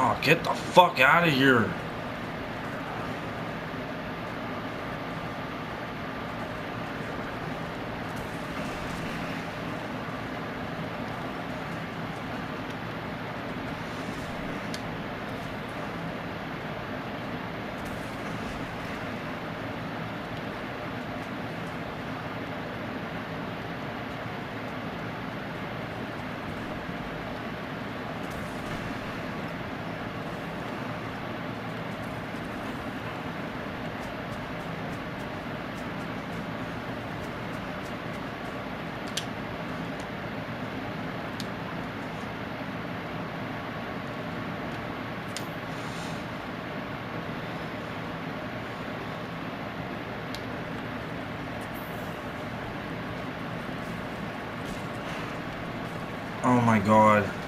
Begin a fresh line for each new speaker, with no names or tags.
Oh, get the fuck out of here. Oh my god.